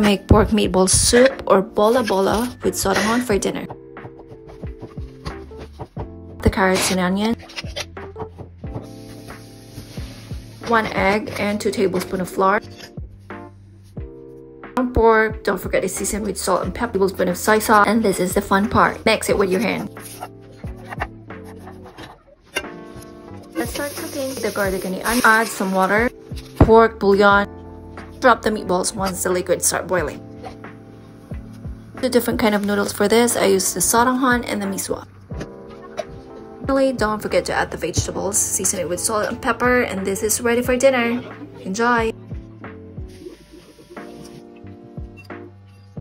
make pork meatball soup or bola bola with sotanghon for dinner. The carrots and onion. One egg and two tablespoons of flour. Pork, don't forget to season with salt and pepper, tablespoon of soy sauce, and this is the fun part. Mix it with your hand. Let's start cooking the garlic and the onion. Add some water, pork bouillon, Drop the meatballs once the liquid start boiling. The different kind of noodles for this, I use the sotanghon and the miswa. Finally, don't forget to add the vegetables, season it with salt and pepper, and this is ready for dinner. Enjoy!